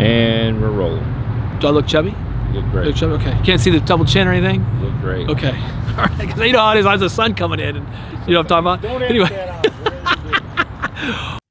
And we're rolling. Do I look chubby? You look great. Look chubby? Okay. Can't see the double chin or anything? You look great. Okay. All right. Because you know how it is. There's the sun coming in. And you know what I'm talking about? Anyway.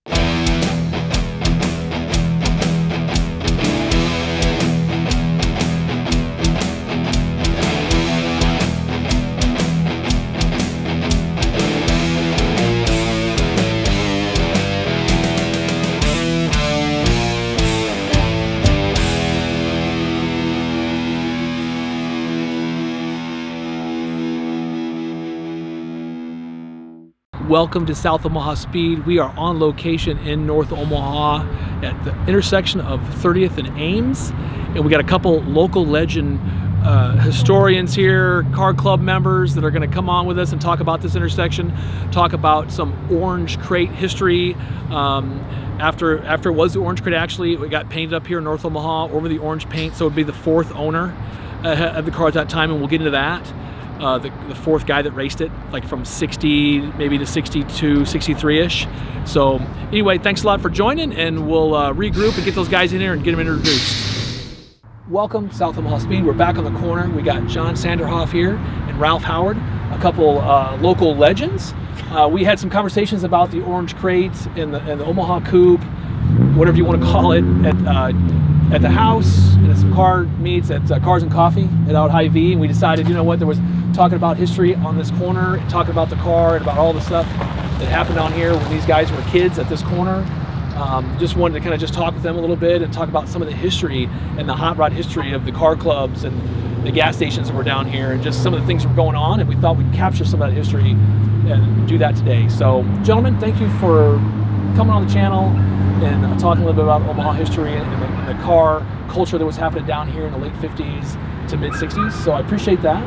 Welcome to South Omaha Speed. We are on location in North Omaha at the intersection of 30th and Ames. And we got a couple local legend uh, historians here, car club members that are going to come on with us and talk about this intersection, talk about some orange crate history. Um, after after it was the orange crate, actually, it got painted up here in North Omaha over the orange paint, so it would be the fourth owner uh, of the car at that time, and we'll get into that uh, the, the fourth guy that raced it, like from 60 maybe to 62, 63-ish. So anyway, thanks a lot for joining, and we'll uh, regroup and get those guys in here and get them introduced. Welcome, South Omaha Speed. We're back on the corner. We got John Sanderhoff here and Ralph Howard, a couple uh, local legends. Uh, we had some conversations about the Orange Crate and the, and the Omaha Coupe, whatever you want to call it, at uh, at the house and at some car meets at uh, Cars and Coffee at out Hy-Vee. And we decided, you know what, there was talking about history on this corner, talking about the car and about all the stuff that happened down here when these guys were kids at this corner. Um, just wanted to kind of just talk with them a little bit and talk about some of the history and the hot rod history of the car clubs and the gas stations that were down here and just some of the things that were going on. And we thought we'd capture some of that history and do that today. So, gentlemen, thank you for coming on the channel and uh, talking a little bit about Omaha history and the, and the car culture that was happening down here in the late 50s to mid 60s. So I appreciate that.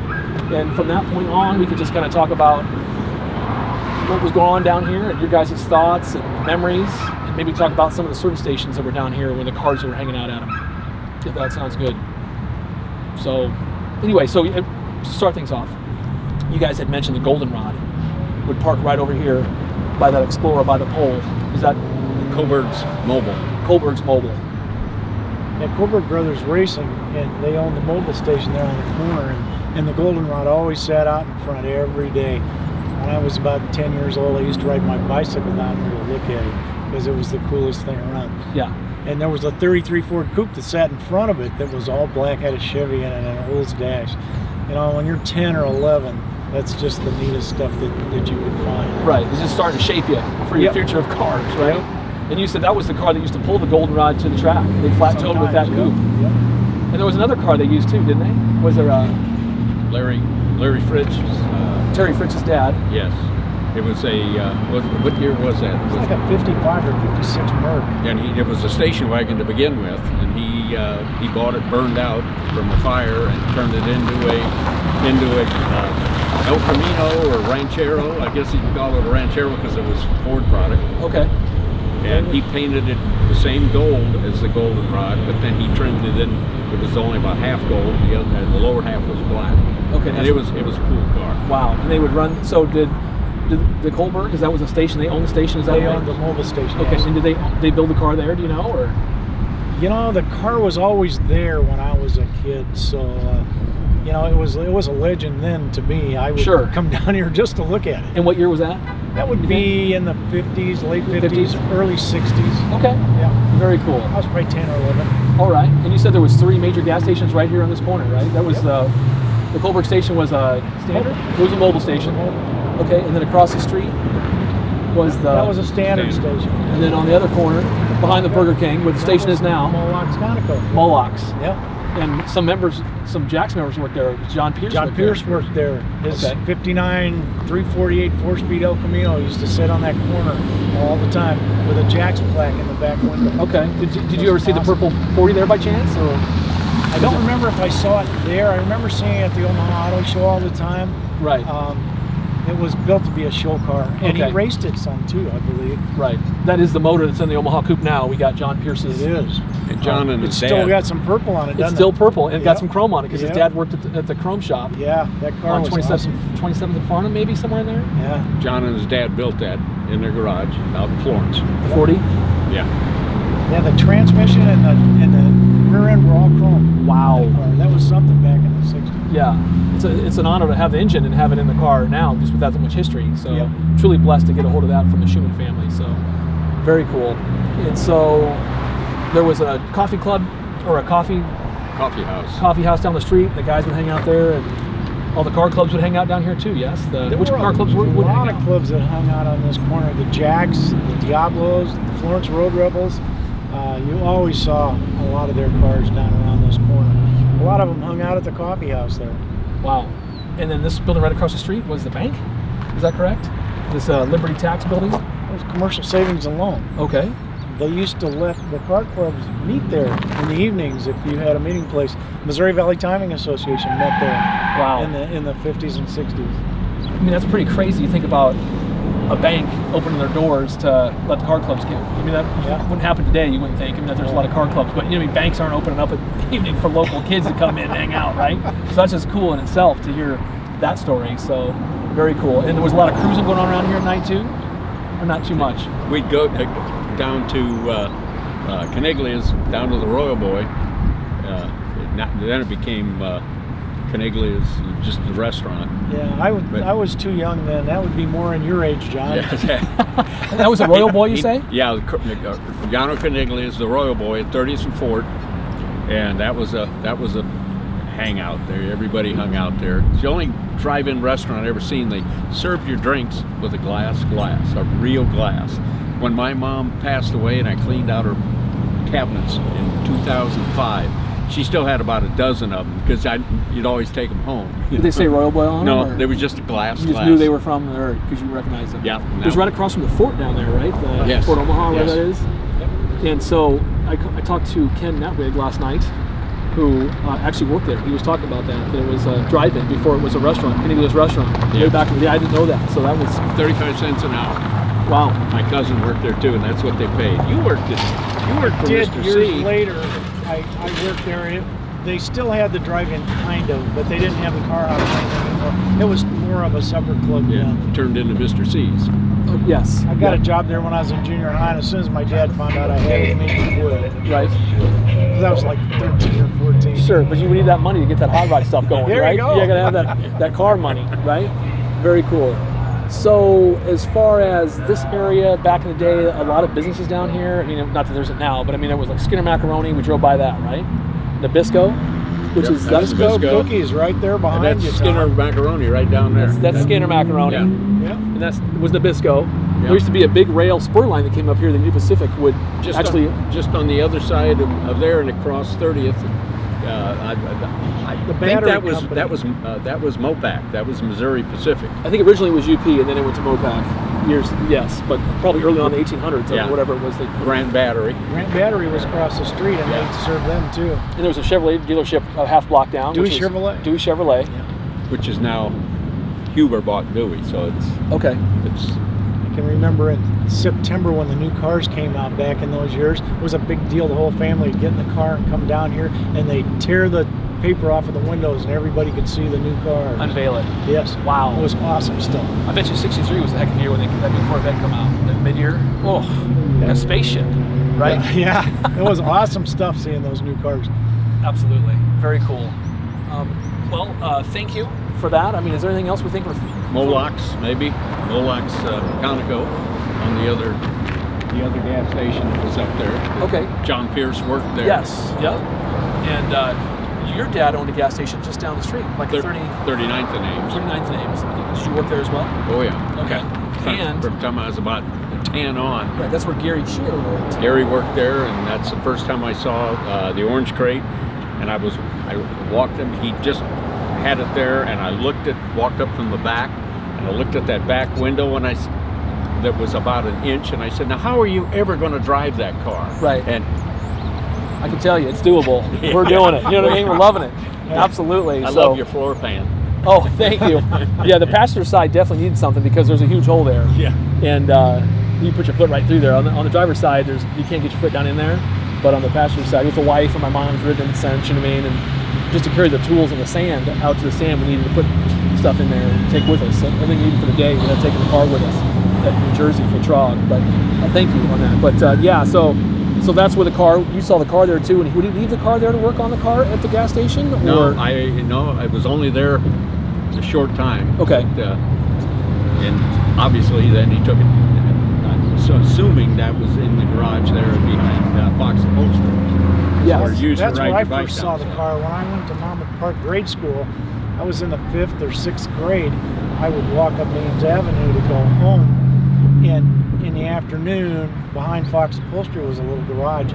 And from that point on, we could just kind of talk about what was going on down here and your guys' thoughts and memories, and maybe talk about some of the service stations that were down here when the cars were hanging out at them. If that sounds good. So, anyway, so uh, to start things off, you guys had mentioned the Goldenrod would park right over here by that Explorer by the pole. Is that Coburg's Mobile. Coburg's Mobile? Yeah, Coburg Brothers Racing, and they own the mobile station there on the corner, and, and the Goldenrod always sat out in front every day. When I was about 10 years old, I used to ride my bicycle down here to look at it because it was the coolest thing around. Yeah. And there was a 33 Ford Coupe that sat in front of it that was all black, had a Chevy in it and an Olds dash. You know, when you're 10 or 11, that's just the neatest stuff that, that you could find. Right. It's just starting to shape you for your Yep. future of cars, right? Yep. And you said that was the car that used to pull the Goldenrod to the track. They flat toed with that Sometimes, coupe. yeah. Yep. And there was another car they used too, didn't they? Was there uh, Larry Larry Fritz's. Uh, Terry Fritz's dad? yes. It was a. Uh, what, what year was that? It's Was- like a 55 or 56 Merc. and he, it was a station wagon to begin with, and he uh, he bought it burned out from a fire and turned it into a into a uh, El Camino or Ranchero. I guess you can call it a Ranchero because it was Ford product. Okay. And he painted it the same gold as the Goldenrod, but then he trimmed it in. It was only about half gold. The other, and the lower half was black. Okay. And it was it was a cool car. Wow. And they would run. So did did the Colbert? Because that was a station. They owned the station. Is that They right? owned the mobile station. Okay. yes. And did they they build the car there? Do you know? Or You know, the car was always there when I was a kid, so uh, you know, it was it was a legend then to me. I would Sure. come down here just to look at it. and what year was that? That would be in the 50s, late 50s, 50s? early 60s. Okay. Yeah, Very cool. I was probably 10 or 11. All right. And you said there was three major gas stations right here on this corner, right? That was Yep. uh, the Colbert station was a standard. It was a mobile station. Okay. And then across the street was the that was a standard Standard. station. and then on the other corner, behind the Burger King, where the station is now, Moloch's Conoco. Moloch's. Yep. And some members, some Jack's members worked there. John Pierce. John worked Pierce there. worked there. His Okay. 59 348 four speed El Camino used to sit on that corner all the time with a Jack's plaque in the back window. Okay. Did you, did you ever see the purple 40 there by chance? Or I don't remember if I saw it there. I remember seeing it at the Omaha Auto Show all the time. right, Um, it was built to be a show car, and okay. he raced it some too, I believe. Right. That is the motor that's in the Omaha Coupe now. We got John Pierce's. It is. And John um, and it's still dad. got some purple on it. It's still it? purple, and yep. got some chrome on it because yep. his dad worked at the, at the, chrome shop. Yeah, that car on was 27th, awesome. 27th and Farnam, maybe somewhere in there. Yeah. John and his dad built that in their garage out in Florence. 40. Yeah. Yeah, the transmission and the, and the rear end were all chrome. Wow. That, that was something back in the 60s. Yeah, it's a, it's an honor to have the engine and have it in the car now, just without so much history. So Yep. truly blessed to get a hold of that from the Schumann family. So very cool. And so there was a coffee club or a coffee Coffee house. coffee house down the street. The guys would hang out there, and all the car clubs would hang out down here too. Yes, the, There which car a clubs would, would lot hang of clubs that hung out on this corner. The Jacks, the Diablos, the Florence Road Rebels. Uh, you always saw a lot of their cars down around this corner. A lot of them hung out at the coffee house there. Wow. And then this building right across the street was the bank. Is that correct? This uh, Liberty Tax building. It was commercial savings and loan. Okay. They used to let the car clubs meet there in the evenings if you had a meeting place. Missouri Valley Timing Association met there Wow. in the in the 50s and 60s. I mean, that's pretty crazy. You think about a bank opening their doors to let the car clubs get. I mean, that Yeah. wouldn't happen today. You wouldn't think. I mean, that there's a lot of car clubs, but you know, I mean, banks aren't opening up at evening for local kids to come in and hang out, right? So that's just cool in itself to hear that story. So very cool. And there was a lot of cruising going on around here at night too, or not too much. We'd go uh, down to uh, uh, Caniglia's, down to the Royal Boy. Uh, not, then it became uh, Caniglia's, just the restaurant. Yeah, I would, But- I was too young then. That would be more in your age, John. That was a Royal Boy, you He- say? Yeah, Giano Caniglia is the Royal Boy at 30th and Fort, and that was a that was a hangout there. Everybody hung out there. It's the only drive-in restaurant I've ever seen. They served your drinks with a glass glass, a real glass. When my mom passed away and I cleaned out her cabinets in 2005, she still had about a dozen of them because I you'd always take them home. Did they say Royal Boy on No, them? or- there was just a glass You just glass. knew they were from there because you recognized them. Yeah, It was right across from the fort down there, right? The Yes, Fort Omaha, where yes. that is. And so I, I talked to Ken Netwig last night, who uh, actually worked there. He was talking about that, that it was a drive-in before it was a restaurant, Caniglia's restaurant. Way Yeah. back in the day, I didn't know that. So that was, 35 cents an hour. wow. My cousin worked there too, and that's what they paid. You worked at, you worked for Did Mr. years C. later, I, I worked there. It, they still had the drive-in kind of, but they didn't have the car house thing anymore. It was more of a supper club Yeah, then. turned into Mr. C's. Uh, yes. I got a job there when I was in junior high, and as soon as my dad found out I had it, he made me quit. Right. 'Cause I was like 13 or 14. Sure, but you would need that money to get that hot rod stuff going, There you right? go. You gotta have that, that car money, right? Very cool. So, as far as this area, back in the day, a lot of businesses down here. I mean, not that there's it now, but I mean, there was like Skinner Macaroni. We drove by that, right? Nabisco, which Yep, is that's Nabisco. cookies right there And behind that's you, Skinner Tom. macaroni right down there. that's, that's Skinner Macaroni, Yeah. Yeah. and that's was Nabisco. Yeah. There used to be a big rail spur line that came up here. The New Pacific would just actually. on, just on the other side of, of there and across 30th. Uh, I, I, I The think that was company. that was uh, that was Mopac. That was Missouri Pacific. I think originally it was UP, and then it went to Mopac. Years, yes, but probably early on the 1800s Yeah. or whatever it was. They, Grand Battery. Grand Battery was across the street, and Yeah. they served them too. And there was a Chevrolet dealership a half block down. Dewey Chevrolet. Dewey Chevrolet. which is now Huber bought Dewey, so it's Okay. it's I can remember in September when the new cars came out back in those years. It was a big deal. The whole family would get in the car and come down here, and they tear the paper off of the windows, and everybody could see the new car. Unveil it. Yes. Wow. It was awesome stuff. I bet you 63 was the heck of a year when they, that new Corvette come out. That mid-year. Oh, a spaceship, right? Yeah. it was awesome stuff seeing those new cars. Absolutely. Very cool. Um, well, uh, thank you for that. I mean, is there anything else we think we're... Molox, maybe Molox uh, Conoco on the other the other gas station that was up there. Okay. John Pierce worked there. Yes. Yep. And uh, your dad owned a gas station just down the street, like Thir- 30, 39th and Ames. 39th names. Did you work there as well? Oh yeah. Okay. From, And- from the time I was about 10 on. Right. That's where Gary Shearer worked. Gary worked there, and that's the first time I saw uh, the orange crate. And I was, I walked him. He just had it there, and I looked at, walked up from the back, and I looked at that back window, and I, that was about an inch, and I said, "Now, how are you ever going to drive that car?" Right. And I can tell you, it's doable. We're doing it. You know what I mean? We're loving it. Absolutely. I so, love your floor pan. Oh, thank you. yeah, the passenger side definitely needs something because there's a huge hole there. Yeah. And uh, you put your foot right through there. On the, on the driver's side, there's you can't get your foot down in there. But on the passenger side, with the wife and my mom's ridden in the sand, you know what I mean? And just to carry the tools and the sand out to the sand, we needed to put stuff in there and take with us. So everything we needed for the day, we had taken the car with us at New Jersey for TROG. But uh, thank you on that. But uh, yeah, so So that's where the car. You saw the car there too. And would he leave the car there to work on the car at the gas station? No, or? I no, I was only there a short time. Okay. But, uh, and obviously, then he took it. I'm so assuming that was in the garage there behind. Yes. Or used to That's ride where I your bike first saw the car. When I went to Monmouth Park grade school, I was in the fifth or sixth grade. I would walk up Ames Avenue to go home. And in the afternoon, behind Fox Upholstery was a little garage.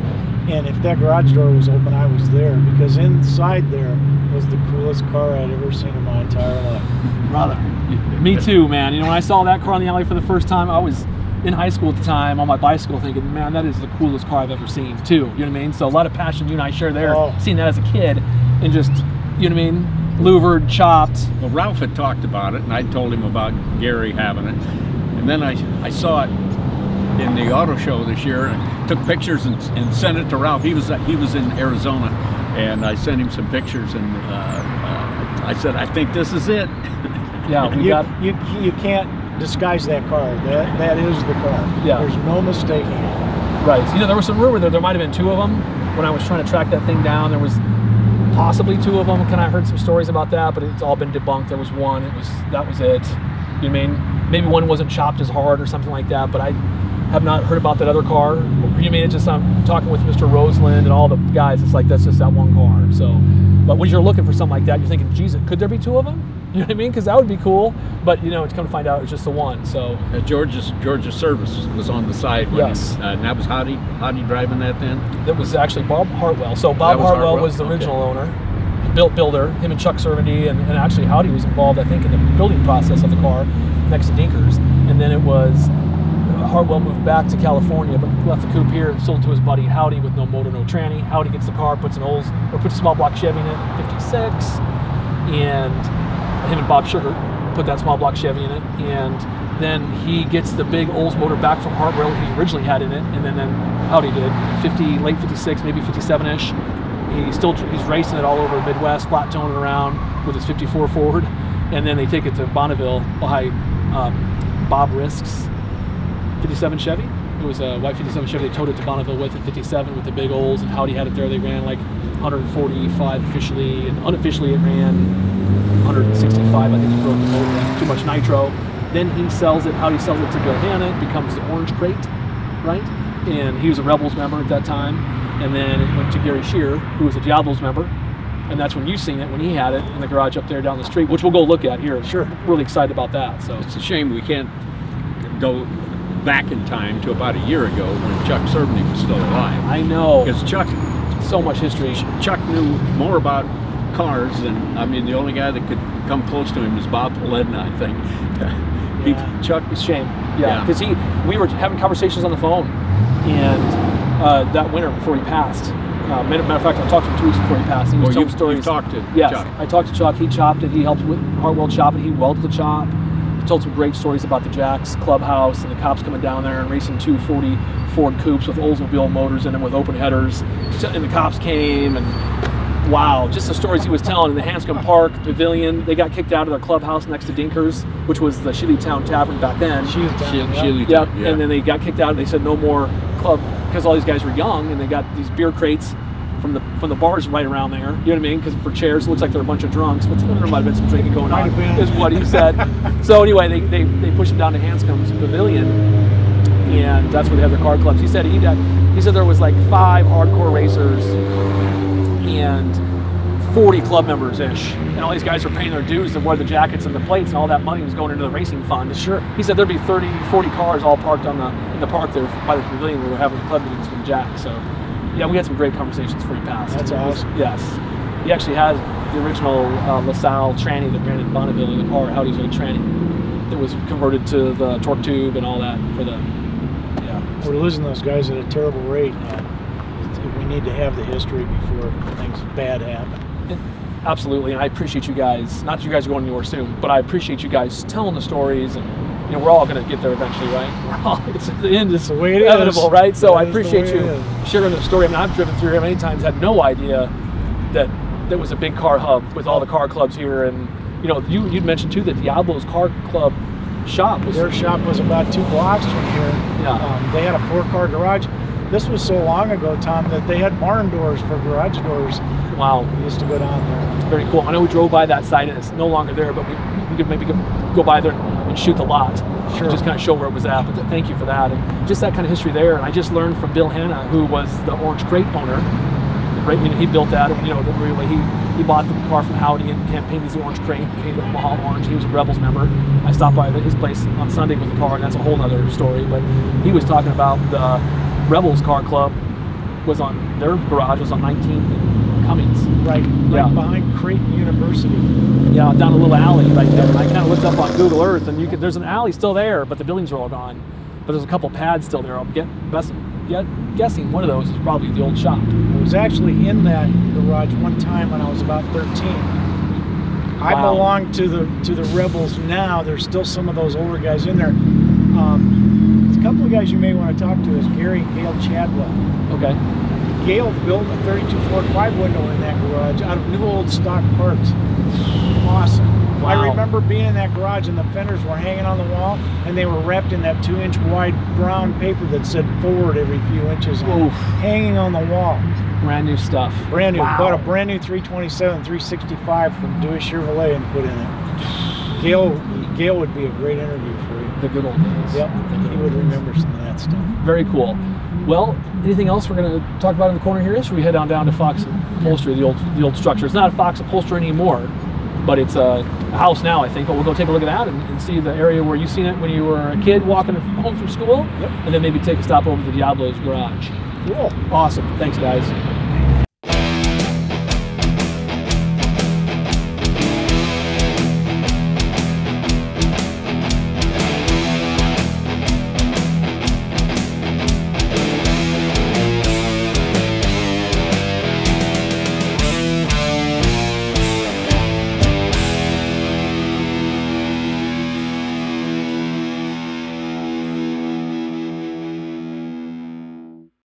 And if that garage door was open, I was there because inside there was the coolest car I'd ever seen in my entire life. Brother. Me too, man. You know, when I saw that car on the alley for the first time, I was in high school at the time on my bicycle thinking, man, that is the coolest car I've ever seen, too. You know what I mean? So a lot of passion you and I share there, Oh. seeing that as a kid and just, you know what I mean? Louvered, chopped. Well, Ralph had talked about it, and I told him about Gary having it. And then I, I saw it in the auto show this year, and took pictures and, and sent it to Ralph. He was he was in Arizona, and I sent him some pictures, and uh, uh, I said, I think this is it. Yeah, we you, got. you, you can't disguise that car. That That is the car. Yeah. There's no mistaking it. Right. You know, there was some rumor that there might have been two of them. When I was trying to track that thing down, there was possibly two of them. Kind of heard some stories about that, but it's all been debunked. There was one. It was that was it. You know I mean? Maybe one wasn't chopped as hard or something like that. But I have not heard about that other car. You know mean? It's just I'm talking with Mr. Roseland and all the guys. It's like that's just that one car. So, but when you're looking for something like that, you're thinking, geez, could there be two of them? You know what I mean? Because that would be cool. But you know, it's come to find out it's just the one. So Uh, George's George's service was on the side. when- Yes. uh, and that was Howdy Howdy driving that then. that was actually Bob Hartwell. So Bob was Hartwell, Hartwell? was the Okay. original owner, built builder. Him and Chuck Cerveny and, and actually Howdy was involved, I think, in the building process of the car next to Dinkers. And then it was uh, Hartwell moved back to California, but left the coupe here and sold to his buddy Howdy with no motor, no tranny. Howdy gets the car, puts an old or puts a small block Chevy in it, 56, and him and Bob Sugar put that small block Chevy in it, and then he gets the big Olds motor back from Hartwell he originally had in it, and then then Howdy did 50, late 56, maybe 57ish. He still he's racing it all over the Midwest, flat toning around with his 54 Ford, and then they take it to Bonneville by um, Bob Risks 57 Chevy. It was a white 57 Chevy. They towed it to Bonneville with at 57 with the big Olds, and Howdy had it there. They ran like 145 officially, and unofficially it ran 165. I think he broke the motor. Too much nitro. Then he sells it. how he sells it to Bill Hanna. It becomes the Orange Crate, right? And he was a Rebels member at that time. And then it went to Gary Shear, who was a Diablos member. And that's when you seen it when he had it in the garage up there down the street, which we'll go look at here. Sure. Really excited about that. So It's a shame we can't go back in time to about a year ago when Chuck Cerveny was still alive. I know Because Chuck so much history. Chuck knew more about cars and I mean the only guy that could come close to him was Bob Paledna, I think. He- Yeah. Chuck It's shame. Yeah, Yeah. because he, we were having conversations on the phone, and uh, that winter before he passed. Uh, matter, matter of fact, I talked to him two weeks before he passed. He was well, telling you, stories. you talked to Yes, Chuck. I talked to Chuck. He chopped it. He helped with Hartwell chop it. He welded the chop. He told some great stories about the Jacks clubhouse and the cops coming down there and racing 240 Ford coupes with Oldsmobile motors in them with open headers. And the cops came and wow, just the stories he was telling in the Hanscom Park Pavilion. They got kicked out of their clubhouse next to Dinkers, which was the Shilly Town Tavern back then. She was down Shilly Yeah, Town, and then they got kicked out. And they said no more club because all these guys were young, and they got these beer crates from the from the bars right around there. You know what I mean? Because for chairs, it looks like they're a bunch of drunks, but there might have been some drinking going on. Is what he said. so anyway, they, they they pushed him down to Hanscom's Pavilion, and that's where they have their car clubs. He said he he said there was like five hardcore racers and 40 club members ish. And all these guys are paying their dues and wear the jackets and the plates, and all that money was going into the racing fund. Sure. He said there'd be 30, 40 cars all parked on the in the park there by the pavilion where we were having the club meetings for the Jack. So, yeah, we had some great conversations before he passed. That's It was- awesome. Yes. He actually has the original uh, LaSalle tranny that ran in Bonneville in the car, Howdy's old tranny, that was converted to the torque tube and all that for the, yeah. We're losing those guys at a terrible rate. Uh, we need to have the history before things bad happen. Absolutely, and I appreciate you guys. Not that you guys are going anywhere soon, but I appreciate you guys telling the stories, and you know we're all going to get there eventually, right? We're all, it's the end is the way it inevitable, is. right? So That I appreciate you sharing the story. I mean, I've driven through here many times, had no idea that there was a big car hub with all the car clubs here, and you know, you you'd mentioned too that Diablo's Car Club shop was Their shop was about two blocks from here. Yeah. Um, they had a four-car garage. This was so long ago, Tom, that they had barn doors for garage doors. Wow, We used to go down there. it's very cool. I know we drove by that site and it's no longer there, but we, we could maybe go, go by there and shoot the lot. Sure. Just kind of show where it was at. But thank you for that. And just that kind of history there. And I just learned from Bill Hanna, who was the Orange Crate owner. Right, you know, he built that. You know, the, really, he he bought the car from Howdy and campaigned as the Orange Crate, painted Omaha Orange. He was a Rebels member. I stopped by his place on Sunday with the car, and that's a whole other story. But he was talking about the Rebels Car Club was on their garage was on 19th and Cummings. Right, Yeah. right behind Creighton University. Yeah, down a little alley right there. And I kind of looked up on Google Earth, and you could there's an alley still there, but the buildings are all gone. But there's a couple pads still there. I'm get, best, get, guessing one of those is probably the old shop. I was actually in that garage one time when I was about 13. I Wow. belong to the to the rebels now. There's still some of those older guys in there. Um, couple of guys you may want to talk to is Gary and Gail Chadwell. Okay. Gail built a 32 Ford 5 window in that garage out of new old stock parts. Awesome. Wow. I remember being in that garage and the fenders were hanging on the wall and they were wrapped in that two inch wide brown paper that said forward every few inches hanging on the wall. Brand new stuff. Brand new. Wow. Bought a brand new 327 365 from Dewey Chevrolet and put in it. Gail, Gail would be a great interview for you. The good old days. Yep, he would days. remember some of that stuff. Very cool. Well, anything else we're going to talk about in the corner here? Should we head on down to Fox Upholstery, the old the old structure? It's not Fox Upholstery anymore, but it's a, a house now, I think. But we'll go take a look at that and, and see the area where you seen it when you were a kid walking home from school, Yep. and then maybe take a stop over to Diablo's garage. Cool. Awesome. Thanks, guys.